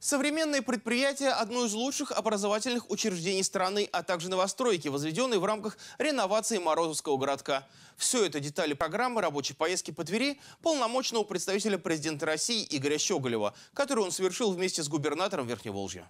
Современные предприятия – одно из лучших образовательных учреждений страны, а также новостройки, возведенные в рамках реновации Морозовского городка. Все это детали программы рабочей поездки по Твери полномочного представителя президента России Игоря Щеголева, которую он совершил вместе с губернатором Верхневолжья.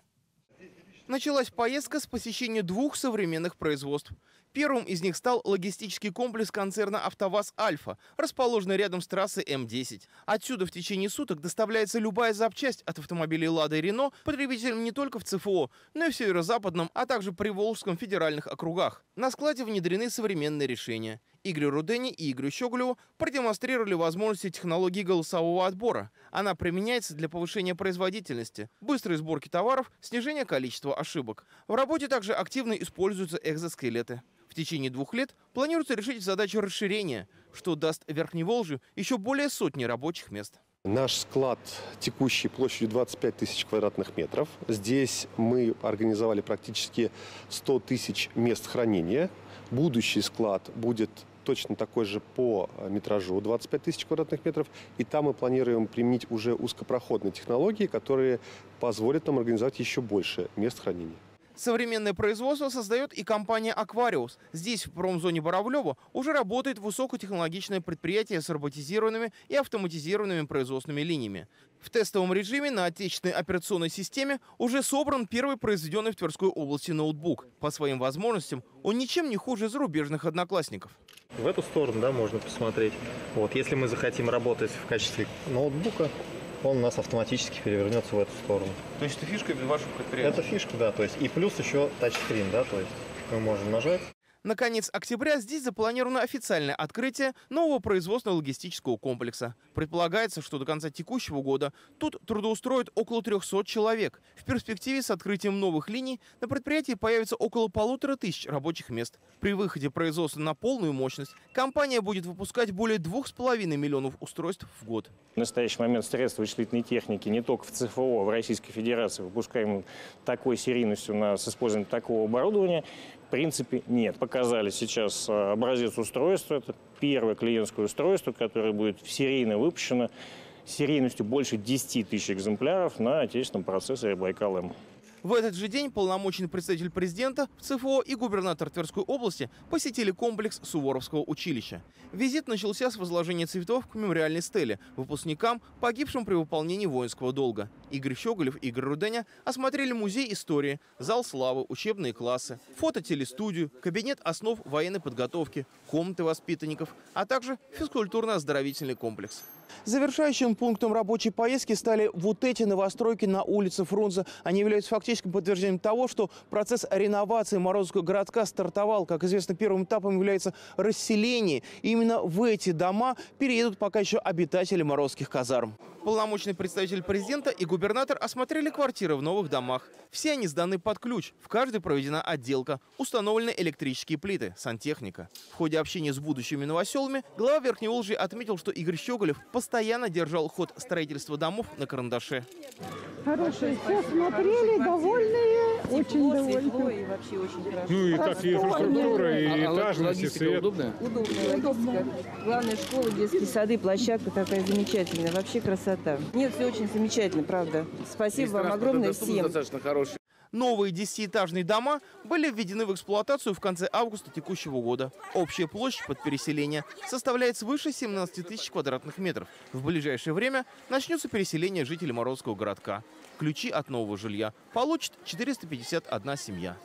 Началась поездка с посещения двух современных производств. Первым из них стал логистический комплекс концерна «АвтоВАЗ Альфа», расположенный рядом с трассой М10. Отсюда в течение суток доставляется любая запчасть от автомобилей «Лада» и «Рено» потребителям не только в ЦФО, но и в северо-западном, а также Приволжском федеральных округах. На складе внедрены современные решения. Игорю Рудени и Игорю Щеголеву продемонстрировали возможности технологии голосового отбора. Она применяется для повышения производительности, быстрой сборки товаров, снижения количества ошибок. В работе также активно используются экзоскелеты. В течение двух лет планируется решить задачу расширения, что даст Верхневолжью еще более сотни рабочих мест. Наш склад текущий площадью 25 тысяч квадратных метров. Здесь мы организовали практически 100 тысяч мест хранения. Будущий склад будет точно такой же по метражу 25 тысяч квадратных метров. И там мы планируем применить уже узкопроходные технологии, которые позволят нам организовать еще больше мест хранения. Современное производство создает и компания «Аквариус». Здесь, в промзоне Боровлева, уже работает высокотехнологичное предприятие с роботизированными и автоматизированными производственными линиями. В тестовом режиме на отечественной операционной системе уже собран первый произведенный в Тверской области ноутбук. По своим возможностям он ничем не хуже зарубежных одноклассников. В эту сторону да, можно посмотреть. Вот, если мы захотим работать в качестве ноутбука, он у нас автоматически перевернется в эту сторону. То есть это фишка вашего предприятия? Это фишка, да, то есть и плюс еще тачскрин, да, то есть мы можем нажать. На конец октября здесь запланировано официальное открытие нового производственно-логистического комплекса. Предполагается, что до конца текущего года тут трудоустроят около 300 человек. В перспективе с открытием новых линий на предприятии появится около полутора тысяч рабочих мест. При выходе производства на полную мощность компания будет выпускать более 2,5 миллионов устройств в год. В настоящий момент средства вычислительной техники не только в ЦФО, в Российской Федерации выпускаем такой серийностью на, с использованием такого оборудования, в принципе, нет. Показали сейчас а, образец устройства. Это первое клиентское устройство, которое будет серийно выпущено серийностью больше 10 тысяч экземпляров на отечественном процессоре Байкал-М. В этот же день полномочный представитель президента в ЦФО и губернатор Тверской области посетили комплекс Суворовского училища. Визит начался с возложения цветов к мемориальной стеле выпускникам, погибшим при выполнении воинского долга. Игорь Щеголев Игорь Руденя осмотрели музей истории, зал славы, учебные классы, фототелестудию, кабинет основ военной подготовки, комнаты воспитанников, а также физкультурно-оздоровительный комплекс. Завершающим пунктом рабочей поездки стали вот эти новостройки на улице Фрунзе. Они являются фактическим подтверждением того, что процесс реновации Морозовского городка стартовал. Как известно, первым этапом является расселение. И именно в эти дома переедут пока еще обитатели Морозовских казарм. Полномочный представитель президента и губернатор осмотрели квартиры в новых домах. Все они сданы под ключ. В каждой проведена отделка. Установлены электрические плиты, сантехника. В ходе общения с будущими новоселами глава Верхневолжья отметил, что Игорь Щеголев постоянно держал ход строительства домов на карандаше. Хорошие, все смотрели, довольные, очень довольны. и вообще очень хорошо. Ну и так и инфраструктура, и этажность, и свет. Удобная логистика. Главная школа, детские сады, площадка такая замечательная. Вообще красота. Нет, все очень замечательно, правда. Спасибо вам огромное всем. достаточно хороший. Новые десятиэтажные дома были введены в эксплуатацию в конце августа текущего года. Общая площадь под переселение составляет свыше 17 тысяч квадратных метров. В ближайшее время начнется переселение жителей Морозского городка. Ключи от нового жилья получит 451 семья.